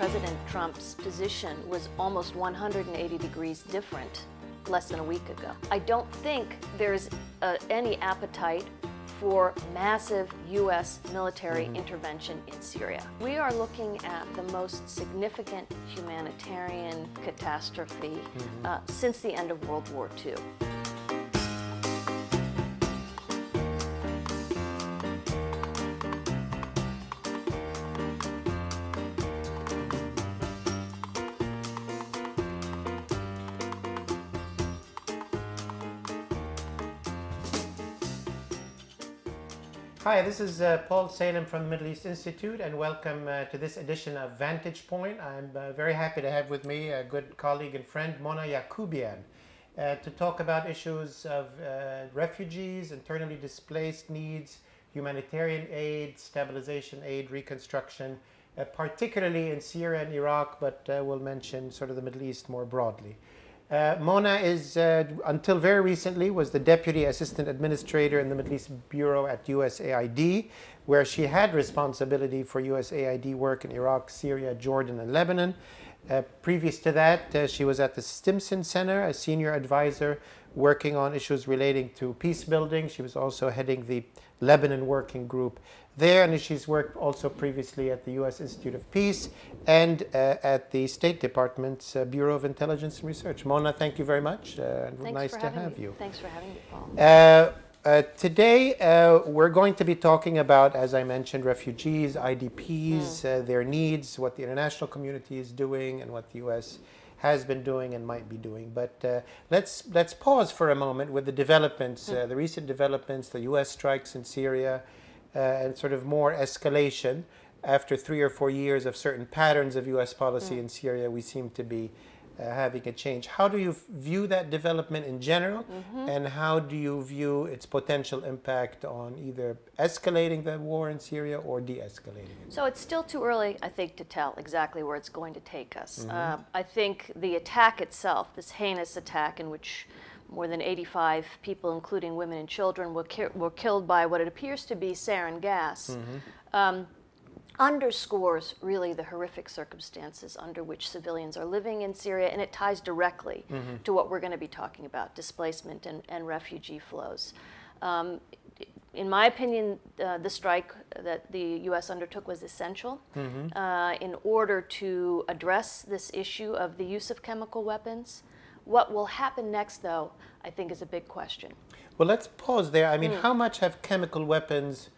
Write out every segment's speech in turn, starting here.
President Trump's position was almost 180 degrees different less than a week ago. I don't think there's uh, any appetite for massive U.S. military mm-hmm. intervention in Syria. We are looking at the most significant humanitarian catastrophe mm-hmm. uh, since the end of World War II. Hi, this is uh, Paul Salem from the Middle East Institute, and welcome uh, to this edition of Vantage Point. I'm uh, very happy to have with me a good colleague and friend, Mona Yacoubian, uh, to talk about issues of uh, refugees, internally displaced needs, humanitarian aid, stabilization aid, reconstruction, uh, particularly in Syria and Iraq, but we'll mention sort of the Middle East more broadly. Uh, Mona is, uh, until very recently, was the Deputy Assistant Administrator in the Middle East Bureau at USAID, where she had responsibility for USAID work in Iraq, Syria, Jordan, and Lebanon. Uh, previous to that, uh, she was at the Stimson Center, a senior advisor working on issues relating to peace building. She was also heading the Lebanon Working Group there, and she's worked also previously at the U.S. Institute of Peace and uh, at the State Department's uh, Bureau of Intelligence and Research. Mona, thank you very much. Uh, nice to have me. you. Thanks for having me, Paul. Uh, uh, today, uh, we're going to be talking about, as I mentioned, refugees, IDPs, mm. their needs, what the international community is doing, and what the U.S. has been doing and might be doing. But let's let's pause for a moment with the developments, mm. the recent developments, the U.S. strikes in Syria, uh, and sort of more escalation after three or four years of certain patterns of U.S. policy mm. in Syria, we seem to be uh, having a change. How do you view that development in general, mm-hmm. and how do you view its potential impact on either escalating the war in Syria or de-escalating it? So it's still too early, I think, to tell exactly where it's going to take us. Mm-hmm. Uh, I think the attack itself, this heinous attack in which more than 85 people, including women and children, were, ki- were killed by what it appears to be sarin gas, mm-hmm. um, underscores really the horrific circumstances under which civilians are living in Syria, and it ties directly mm-hmm. to what we're going to be talking about displacement and, and refugee flows. Um, in my opinion, uh, the strike that the U.S. undertook was essential mm-hmm. uh, in order to address this issue of the use of chemical weapons. What will happen next, though, I think is a big question. Well, let's pause there. I mean, mm. how much have chemical weapons?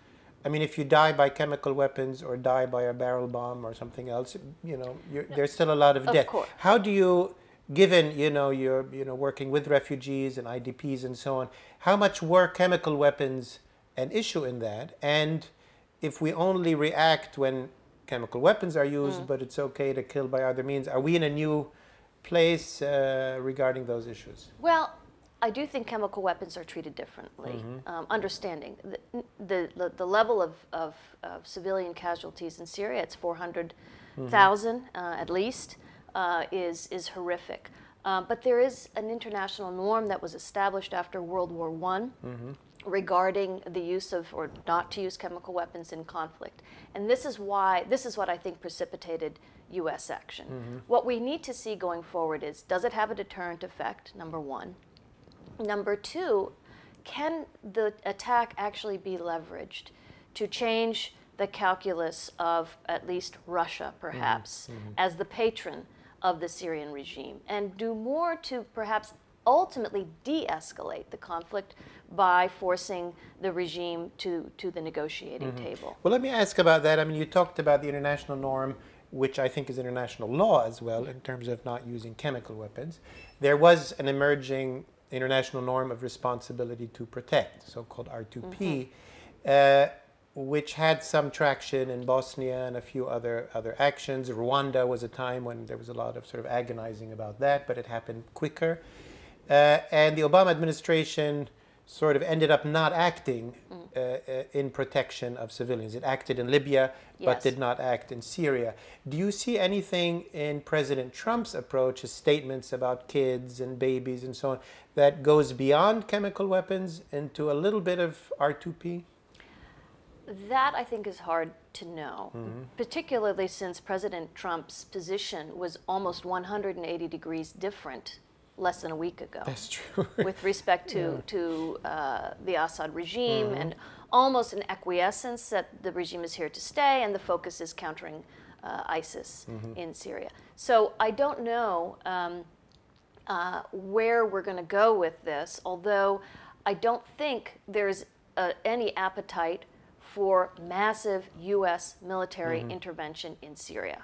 I mean, if you die by chemical weapons or die by a barrel bomb or something else, you know, there's still a lot of, of death. Course. How do you, given you know you're you know working with refugees and IDPs and so on, how much were chemical weapons an issue in that? And if we only react when chemical weapons are used, mm. but it's okay to kill by other means, are we in a new place uh, regarding those issues? Well, I do think chemical weapons are treated differently. Mm-hmm. Um, understanding the, the, the, level of, of, of, civilian casualties in Syria, it's 400,000 mm-hmm. uh, at least, uh, is, is horrific. Uh, but there is an international norm that was established after World War I mm-hmm. regarding the use of or not to use chemical weapons in conflict. And this is why, this is what I think precipitated U.S. action. Mm-hmm. What we need to see going forward is does it have a deterrent effect, number one? Number two, can the attack actually be leveraged to change the calculus of at least Russia, perhaps, mm-hmm. mm-hmm. as the patron of the Syrian regime, and do more to perhaps ultimately de escalate the conflict by forcing the regime to, to the negotiating mm-hmm. table? Well, let me ask about that. I mean, you talked about the international norm which I think is international law as well in terms of not using chemical weapons. There was an emerging international norm of responsibility to protect, so called R2P, mm-hmm. uh, which had some traction in Bosnia and a few other, other actions. Rwanda was a time when there was a lot of sort of agonizing about that, but it happened quicker. Uh, and the Obama administration sort of ended up not acting mm. uh, uh, in protection of civilians. It acted in Libya, yes. but did not act in Syria. Do you see anything in President Trump's approach, his statements about kids and babies and so on, that goes beyond chemical weapons into a little bit of R2P? That I think is hard to know, particularly since President Trump's position was almost 180 degrees different less than a week ago That's true. with respect to, to uh, the Assad regime and almost an acquiescence that the regime is here to stay and the focus is countering uh, ISIS in Syria. So I don't know um, uh, where we're going to go with this, although I don't think there's uh, any appetite for massive U.S. military intervention in Syria.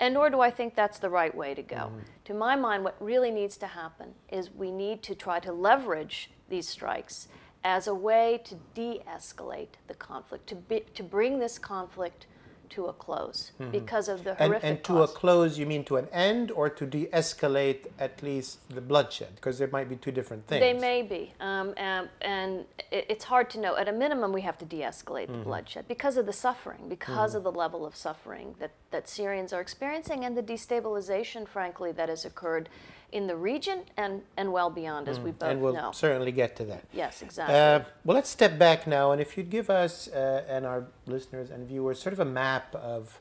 And nor do I think that's the right way to go. Mm-hmm. To my mind, what really needs to happen is we need to try to leverage these strikes as a way to de escalate the conflict, to, be, to bring this conflict to a close because of the And, horrific and to a close, you mean to an end or to de escalate at least the bloodshed? Because there might be two different things. They may be, um, and, and it, it's hard to know. At a minimum, we have to de-escalate Mm-hmm. the bloodshed because of the suffering, because of the level of suffering that, that Syrians are experiencing, and the destabilization, frankly, that has occurred in the region and, and well beyond, as we both Mm. and we'll know. certainly get to that. Yes, exactly. Uh, well, let's step back now, and if you'd give us uh, and our listeners and viewers sort of a map of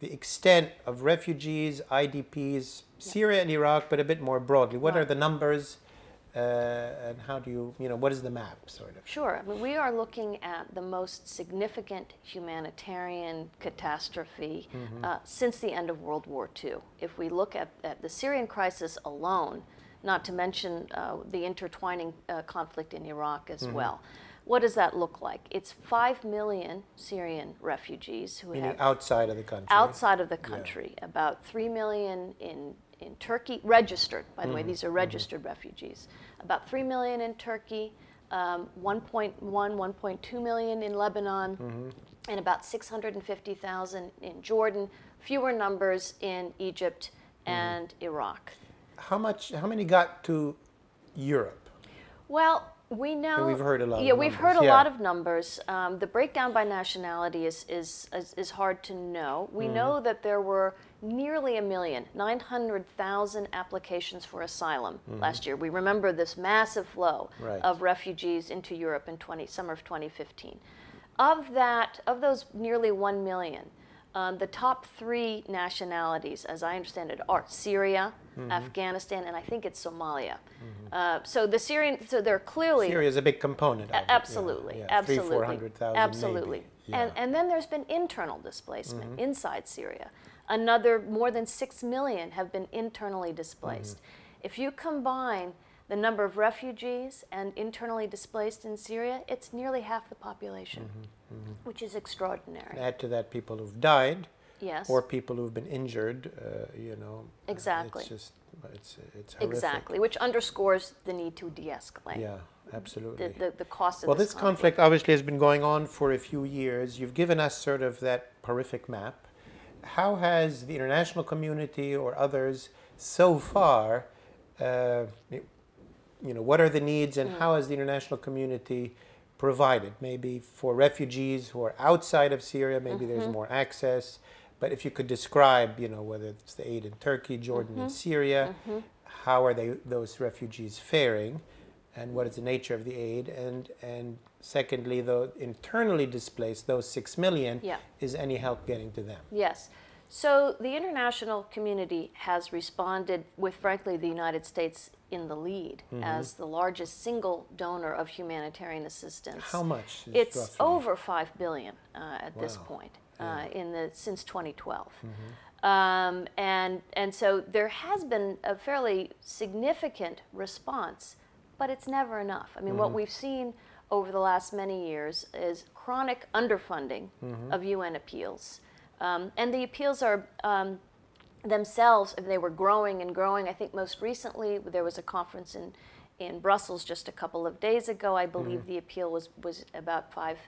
the extent of refugees, IDPs, Syria and Iraq, but a bit more broadly. What are the numbers, uh, and how do you, you know, what is the map, sort of? Sure. I mean, we are looking at the most significant humanitarian catastrophe Mm-hmm. uh, since the end of World War II. If we look at, at the Syrian crisis alone, not to mention uh, the intertwining uh, conflict in Iraq as Mm-hmm. well, what does that look like? It's 5 million Syrian refugees who Meaning have outside of the country. outside of the country, about 3 million in, in Turkey, registered, by the way, mm-hmm. these are mm-hmm. registered refugees. About 3 million in Turkey, um, 1.1, 1.2 million in Lebanon, mm-hmm. and about 650,000 in Jordan, fewer numbers in Egypt and Iraq. How much? How many got to Europe? Well, we know. we've heard a lot of Yeah, we've heard a yeah. lot of numbers. Um, the breakdown by nationality is, is, is, is hard to know. We Mm-hmm. know that there were nearly a million, 900,000 applications for asylum last year. We remember this massive flow Mm-hmm. Right. of refugees into Europe in 20, summer of 2015. Of that, of those nearly 1 million, um, the top three nationalities, as I understand it, are Syria, Mm-hmm. Afghanistan, and I think it's Somalia. Uh, so the Syrian, so they're clearly Syria is a big component. Of a- it, yeah, Absolutely, yeah, absolutely, Three, four hundred thousand. absolutely. Maybe. And and then there's been internal displacement Mm-hmm. inside Syria. Another more than six million have been internally displaced. Mm-hmm. If you combine the number of refugees and internally displaced in Syria, it's nearly half the population, Mm-hmm. which is extraordinary. Add to that people who've died. Yes. or people who've been injured, uh, you know. uh, Exactly. It's just, it's, it's horrific. exactly, which underscores the need to de-escalate. Yeah, absolutely. The, the, the cost of well, this this conflict obviously has been going on for a few years. You've given us sort of that horrific map. How has the international community or others so far, uh, you know, what are the needs and Mm. how has the international community provided? Maybe for refugees who are outside of Syria, maybe Mm-hmm. there's more access. But if you could describe, you know, whether it's the aid in Turkey, Jordan, Mm-hmm. and Syria, how are they those refugees faring, and what is the nature of the aid? And and secondly, the internally displaced, those six million, Yeah. is any help getting to them? Yes. So the international community has responded with, frankly, the United States in the lead Mm-hmm. as the largest single donor of humanitarian assistance. How much? Is It's roughly? over five billion uh, at this point uh, in the since 2012. Mm-hmm. Um, and and so there has been a fairly significant response, but it's never enough. I mean, Mm-hmm. what we've seen over the last many years is chronic underfunding Mm-hmm. of UN appeals, um, and the appeals are. Um, themselves, they were growing and growing. I think most recently there was a conference in, in Brussels just a couple of days ago. I believe Mm-hmm. the appeal was, was about five,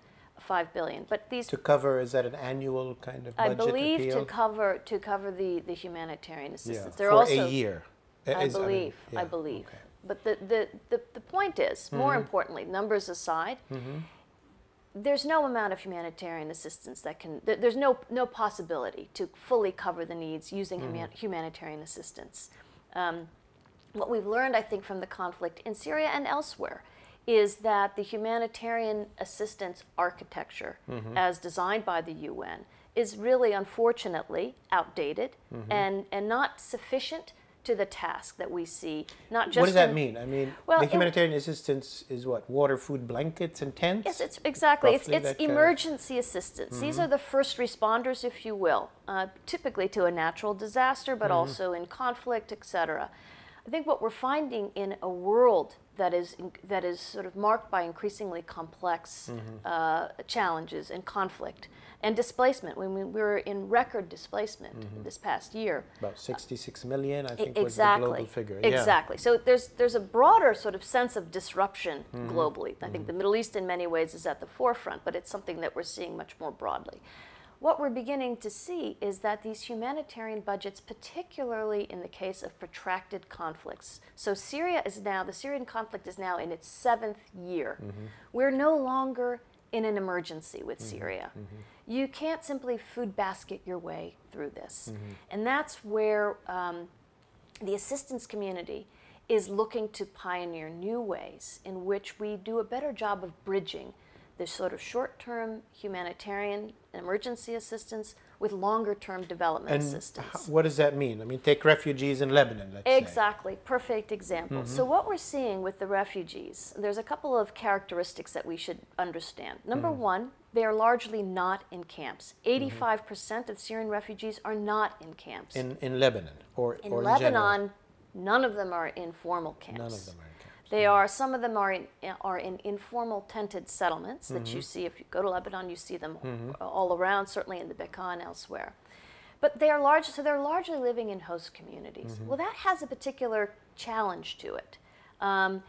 five billion. But these, to cover is that an annual kind of I believe, appeal? to cover to cover the, the humanitarian yeah, assistance. They're for also a year. I is- believe. I yeah, believe. okay. Mm-hmm. But the, the, the, the point is, more importantly, numbers aside, there's no amount of humanitarian assistance that can, there- there's no, no possibility to fully cover the needs using Mm-hmm. human, humanitarian assistance. Um, what we've learned, I think, from the conflict in Syria and elsewhere is that the humanitarian assistance architecture, Mm-hmm. as designed by the UN, is really unfortunately outdated Mm-hmm. and, and not sufficient to the task that we see. Not just what does that in- mean? I mean, Well, the it- humanitarian assistance is what? Water, food, blankets, and tents? Yes, it's exactly. It's, Roughly it's kind of- emergency assistance. These are the first responders, if you will, uh, typically to a natural disaster, but also in conflict, etc. I think what we're finding in a world that is that is sort of marked by increasingly complex uh, challenges and conflict and displacement. When we, we were in record displacement this past year, About 66 million, I think, was the exactly. global figure. Yeah. Exactly. So there's there's a broader sort of sense of disruption Mm-hmm. globally. I think the Middle East, in many ways, is at the forefront, but it's something that we're seeing much more broadly. What we're beginning to see is that these humanitarian budgets, particularly in the case of protracted conflicts, so Syria is now, the Syrian conflict is now in its seventh year. Mm-hmm. We're no longer in an emergency with Mm-hmm. Syria. You can't simply food basket your way through this. Mm-hmm. And that's where um, the assistance community is looking to pioneer new ways in which we do a better job of bridging this sort of short-term humanitarian emergency assistance with longer-term development And assistance. what does that mean? I mean, take refugees in Lebanon, let's say. Exactly, perfect example. Mm-hmm. So, what we're seeing with the refugees, there's a couple of characteristics that we should understand. Number mm-hmm. one, they are largely not in camps. Mm-hmm. 85% of Syrian refugees are not in camps. In, in Lebanon or in or in? Lebanon, none of them are in formal camps. None of them are. They mm-hmm. are. Some of them are in are in informal tented settlements that you mm-hmm. see. If you go to Lebanon, you see them mm-hmm. all around. Certainly in the Bekaa and elsewhere. But they are large. So they're largely living in host communities. Well, that has a particular challenge to it. Um,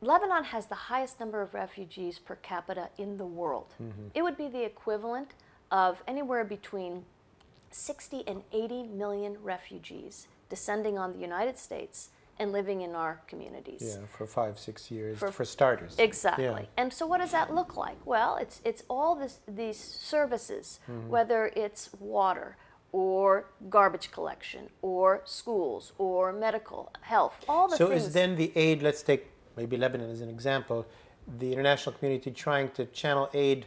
Lebanon has the highest number of refugees per capita in the world. It would be the equivalent of anywhere between 60 and 80 million refugees descending on the United States and living in our communities. Yeah, for five, six years, For- for, starters. Exactly. Yeah. And so what does that look like? Well, it's it's all this these services, Mm-hmm. whether it's water or garbage collection or schools or medical health, all the So things. is then the aid, let's take maybe Lebanon as an example, the international community trying to channel aid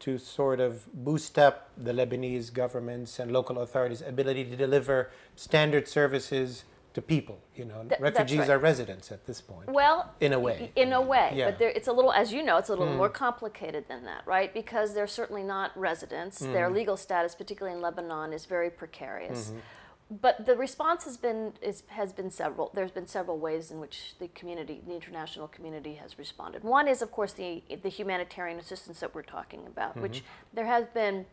to sort of boost up the Lebanese governments and local authorities' ability to deliver standard services to people. You know, that's refugees right. are residents at this point. Well, In a way. In a way, Yeah. But there, it's a little, as you know, it's a little more complicated than that, right? Because they're certainly not residents. Their Hmm. legal status, particularly in Lebanon, is very precarious. Mm-hmm. But the response has been is, has been several. There's been several ways in which the community, the international community, has responded. One is, of course, the the humanitarian assistance that we're talking about, which Mm-hmm. there has been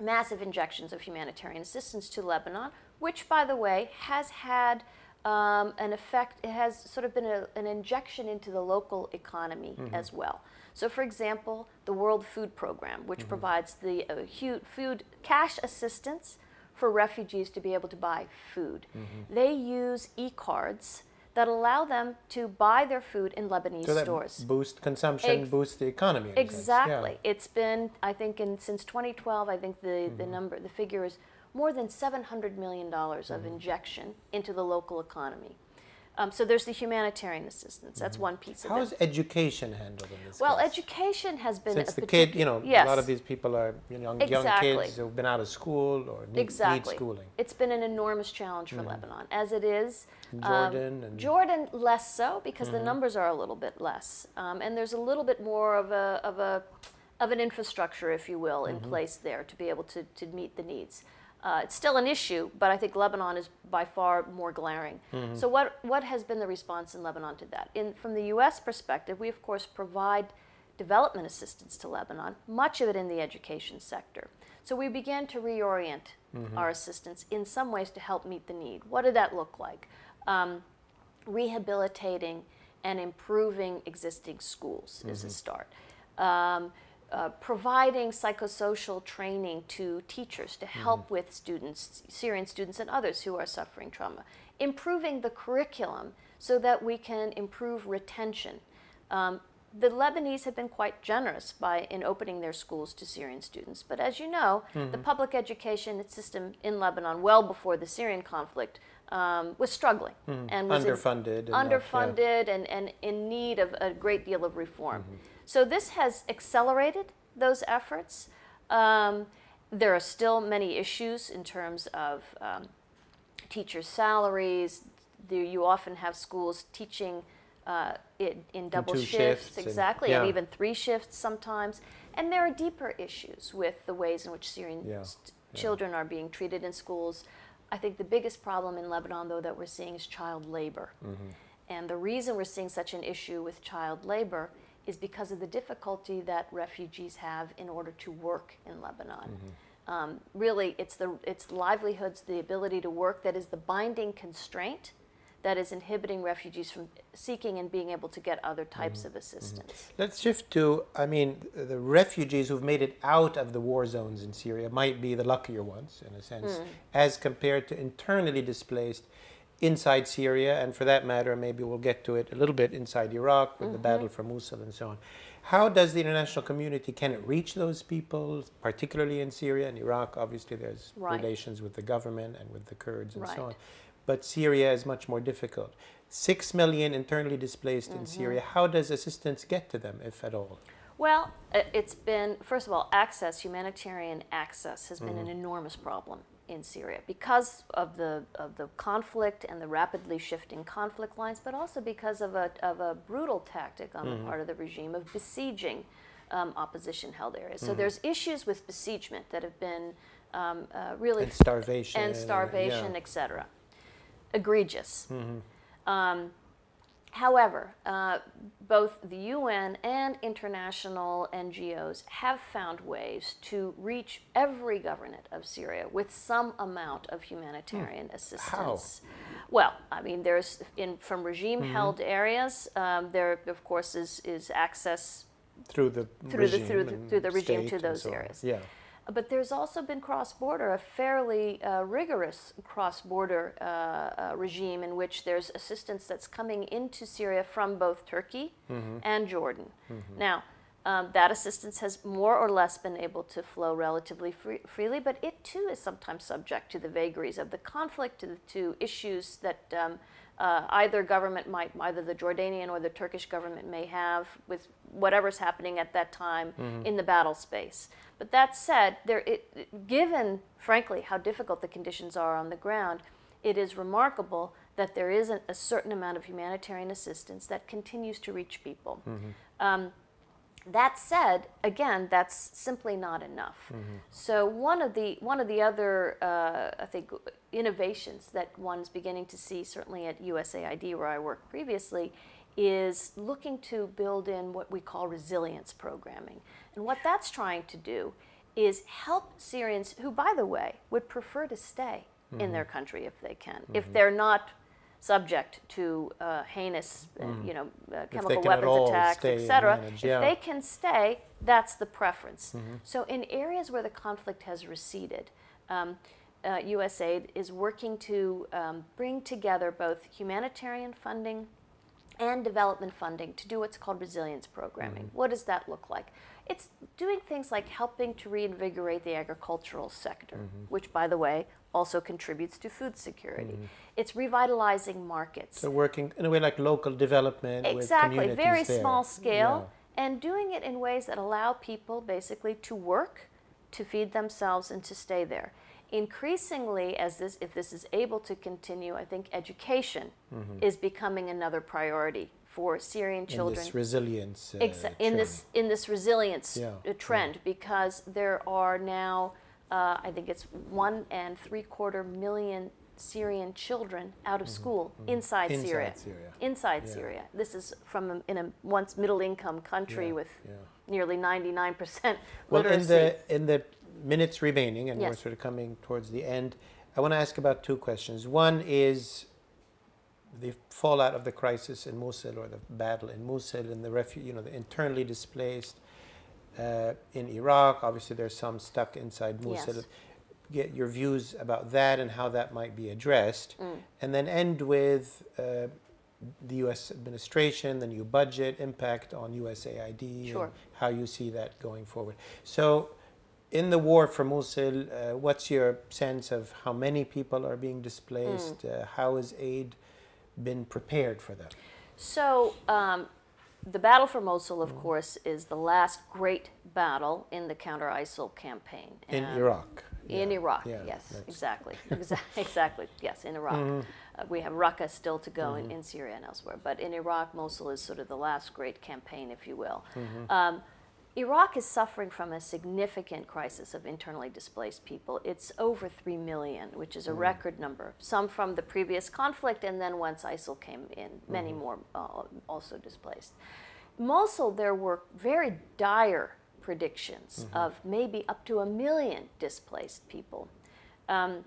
massive injections of humanitarian assistance to Lebanon, which, by the way, has had um, an effect, it has sort of been a, an injection into the local economy as well. So, for example, the World Food Program, which provides the uh, hu- food cash assistance for refugees to be able to buy food. They use e cards that allow them to buy their food in Lebanese so stores. boost consumption, Ex- boost the economy. sense. Yeah. Exactly. It's been, I think, in since 2012, I think the, the Mm-hmm. number, the figure is more than 700 million dollars Mm-hmm. of injection into the local economy. Um, so there's the humanitarian assistance. That's one piece of How it. is education handled in this well, case? education has been Since a the kid, you know, yes, a lot of these people are you know, young, young kids who've been out of school or need, exactly. need schooling. It's been an enormous challenge for Lebanon, as it is. Um, Jordan and Jordan less so because the numbers are a little bit less, um, and there's a little bit more of a of a of an infrastructure, if you will, in place there to be able to to meet the needs. Uh, it's still an issue, but I think Lebanon is by far more glaring. So, what what has been the response in Lebanon to that? In from the U.S. perspective, we of course provide development assistance to Lebanon, much of it in the education sector. So we began to reorient our assistance in some ways to help meet the need. What did that look like? Um, rehabilitating and improving existing schools is a start. Um, uh, providing psychosocial training to teachers to help with students, Syrian students and others who are suffering trauma. Improving the curriculum so that we can improve retention. Um, the Lebanese have been quite generous by in opening their schools to Syrian students. But as you know, the public education system in Lebanon, well before the Syrian conflict, um, was struggling and was in- Underfunded. and yeah. underfunded and, and in need of a great deal of reform. So this has accelerated those efforts. Um, there are still many issues in terms of um, teachers' salaries. There, you often have schools teaching uh, in, in double two shifts, shifts exactly, and yeah. even three shifts sometimes. And there are deeper issues with the ways in which Syrian Yeah, st- children are being treated in schools. I think the biggest problem in Lebanon, though, that we're seeing is child labor. Mm-hmm. And the reason we're seeing such an issue with child labor is because of the difficulty that refugees have in order to work in Lebanon. Um, really, it's the it's livelihoods, the ability to work that is the binding constraint that is inhibiting refugees from seeking and being able to get other types of assistance. Let's shift to, I mean, the refugees who've made it out of the war zones in Syria might be the luckier ones, in a sense, Hmm. as compared to internally displaced inside Syria, and for that matter, maybe we'll get to it a little bit inside Iraq with the Mm-hmm. battle for Mosul and so on. How does the international community, can it reach those people, particularly in Syria and Iraq? Obviously, there's Right. relations with the government and with the Kurds and so on. But Syria is much more difficult. Six million internally displaced Mm-hmm. in Syria. How does assistance get to them, if at all? Well, it's been, first of all, access, humanitarian access has been an Mm-hmm. enormous problem in Syria because of the, of the conflict and the rapidly shifting conflict lines, but also because of a, of a brutal tactic on Mm-hmm. the part of the regime of besieging um, opposition held areas. Mm-hmm. So there's issues with besiegement that have been um, uh, really And starvation. and starvation, yeah. Mm-hmm. etc. Egregious. Um, however, uh, both the UN and international NGOs have found ways to reach every government of Syria with some amount of humanitarian Hmm. assistance. Well, I mean, there's in from regime-held Mm-hmm. areas. Um, there, of course, is is access through the through the- regime through the- through the regime to those so areas. Yeah. But there's also been cross border, a fairly uh, rigorous cross border uh, uh, regime in which there's assistance that's coming into Syria from both Turkey and Jordan. Now, um, that assistance has more or less been able to flow relatively free, freely, but it too is sometimes subject to the vagaries of the conflict, to, the, to issues that um, uh, either government might, either the Jordanian or the Turkish government may have with whatever's happening at that time in the battle space. But that said, there, it, given, frankly, how difficult the conditions are on the ground, it is remarkable that there is a, a certain amount of humanitarian assistance that continues to reach people. Um, that said, again, that's simply not enough. Mm-hmm. So one of the one of the other uh, I think innovations that one's beginning to see, certainly at USAID where I worked previously, is looking to build in what we call resilience programming. And what that's trying to do is help Syrians who, by the way, would prefer to stay in their mm-hmm. country if they can, if mm-hmm. they're not subject to uh, heinous, uh, you know, uh, chemical weapons attacks, etc. If yeah. Mm-hmm. they can stay, that's the preference. So in areas where the conflict has receded, um, uh, USAID is working to um, bring together both humanitarian funding and development funding to do what's called resilience programming. Mm-hmm. What does that look like? It's doing things like helping to reinvigorate the agricultural sector, Mm-hmm. which, by the way, also contributes to food security. It's revitalizing markets. Mm-hmm. So working in a way like local development with Exactly, very there. small scale, and doing it in ways that allow people basically to work, to feed themselves, and to stay there. Increasingly, as this, if this is able to continue, I think education is becoming another priority for Syrian Mm-hmm. In children. this resilience. Uh, Exa- in this in this resilience Yeah, uh, trend because there are now uh, I think it's one and three quarter million Syrian children out of school inside, Mm-hmm. Inside Syria. Syria. Inside Yeah. Syria. This is from a, in a once middle income country Yeah, with yeah. nearly 99% Well, in the in the minutes remaining, and we're sort of coming towards the end, I want to ask about two questions. One is the fallout of the crisis in Mosul or the battle in Mosul and the refu- you know, the internally displaced uh, in Iraq. Obviously, there's some stuck inside Mosul. Yes. Get your views about that and how that might be addressed, Mm. and then end with uh, the U.S. administration, the new budget, impact on USAID, Sure. and how you see that going forward. So, in the war for Mosul, uh, what's your sense of how many people are being displaced? Hmm. Uh, how has aid been prepared for them? So, um, the battle for Mosul, Mm. of course, is the last great battle in the counter ISIL campaign. In Iraq. In Yeah. Iraq, Yeah, yes, exactly. Exactly, yes, in Iraq. Mm-hmm. Uh, we have Raqqa still to go in, in Syria and elsewhere. But in Iraq, Mosul is sort of the last great campaign, if you will. Mm-hmm. Um, Iraq is suffering from a significant crisis of internally displaced people. It's over 3 million, which is a record number. Some from the previous conflict, and then once ISIL came in, many more uh, also displaced. Mosul, there were very dire predictions of maybe up to a million displaced people. Um,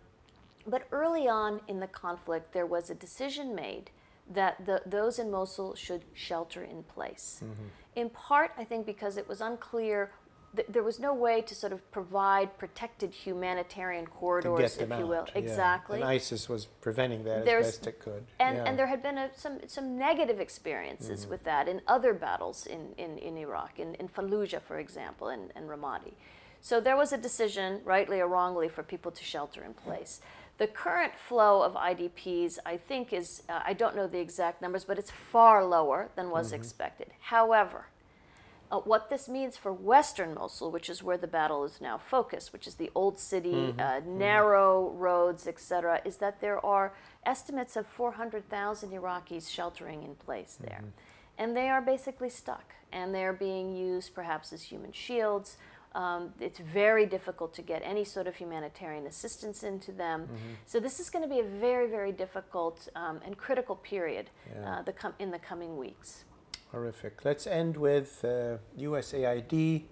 but early on in the conflict, there was a decision made that the, those in Mosul should shelter in place. Mm-hmm. In part, I think, because it was unclear, th- there was no way to sort of provide protected humanitarian corridors, if you will. yeah. Exactly. And ISIS was preventing that There's- as best it could. And, yeah. and there had been a, some, some negative experiences Mm-hmm. with that in other battles in, in, in Iraq, in, in Fallujah, for example, and, and Ramadi. So there was a decision, rightly or wrongly, for people to shelter in place. The current flow of IDPs, I think, is, uh, I don't know the exact numbers, but it's far lower than was Mm-hmm. expected. However, uh, what this means for Western Mosul, which is where the battle is now focused, which is the old city, uh, narrow roads, etc., is that there are estimates of 400,000 Iraqis sheltering in place there. And they are basically stuck, and they're being used perhaps as human shields. Um, it's very difficult to get any sort of humanitarian assistance into them. So this is going to be a very, very difficult um, and critical period Yeah. uh, the in the coming weeks. Horrific. Let's end with uh, USAID.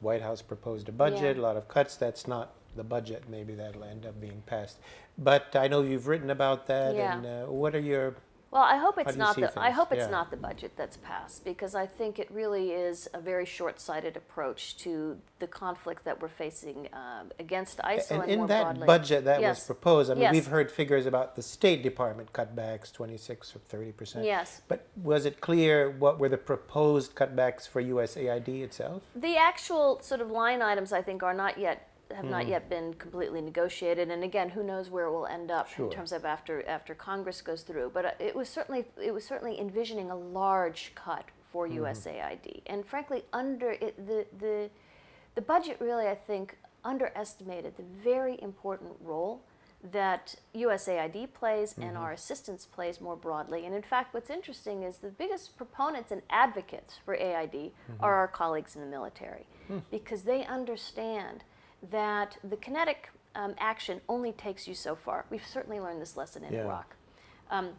White House proposed a budget, Yeah. a lot of cuts. That's not the budget. Maybe that'll end up being passed. But I know you've written about that. Yeah. And uh, what are your Well, I hope it's not the I hope it's Yeah. not the budget that's passed because I think it really is a very short-sighted approach to the conflict that we're facing um, against ISIL and, and in more that broadly. budget that was proposed? I mean, Yes. we've heard figures about the State Department cutbacks, 26 or 30 percent. Yes. But was it clear what were the proposed cutbacks for USAID itself? The actual sort of line items, I think, are not yet have not Mm. yet been completely negotiated. And again, who knows where it will end up Sure. in terms of after after Congress goes through. But uh, it was certainly it was certainly envisioning a large cut for Mm-hmm. USAID. And frankly, under it, the the the budget really, I think, underestimated the very important role that USAID plays and Mm-hmm. our assistance plays more broadly. And in fact, what's interesting is the biggest proponents and advocates for AID Mm-hmm. are our colleagues in the military Hmm. because they understand that the kinetic um, action only takes you so far. We've certainly learned this lesson in Yeah. Iraq. Um,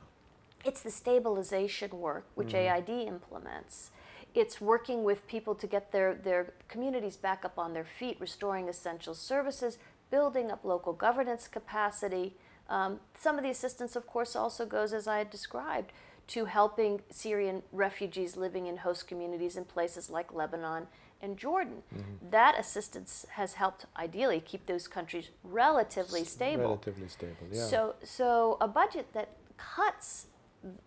it's the stabilization work which Mm-hmm. AID implements. It's working with people to get their, their communities back up on their feet, restoring essential services, building up local governance capacity. Um, some of the assistance, of course, also goes, as I had described, to helping Syrian refugees living in host communities in places like Lebanon and Jordan. Mm-hmm. That assistance has helped, ideally, keep those countries relatively stable. Relatively stable, yeah. So, so a budget that cuts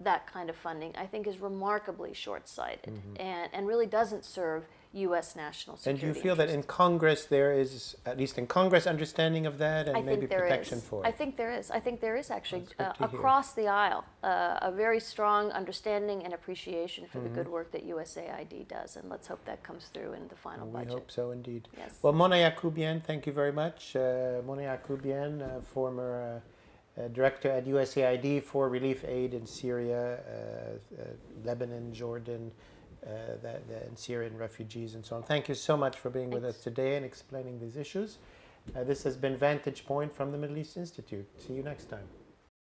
that kind of funding, I think, is remarkably short-sighted and, and really doesn't serve U.S. national Mm-hmm. and do you feel that in. Congress there is, at least in Congress, understanding of that and I maybe protection is. for it? I think there is. I think there is actually uh, to hear. across the aisle uh, a very strong understanding and appreciation for Mm-hmm. the good work that USAID does, and let's hope that comes through in the final we budget. hope so indeed. Yes. Well, Mona Yacoubian, thank you very much. Uh, Mona Yacoubian, uh, former uh, director at USAID for relief aid in Syria, uh, uh, Lebanon, Jordan, uh, that, that, and Syrian refugees and so on. Thank you so much for being with us today and explaining these issues. Uh, this has been Vantage Point from the Middle East Institute. See you next time.